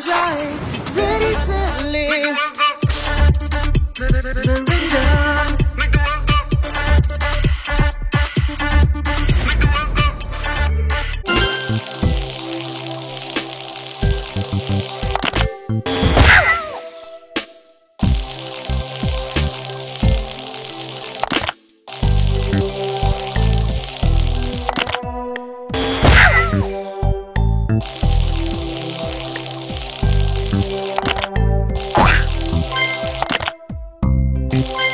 जाए ready set lift Thank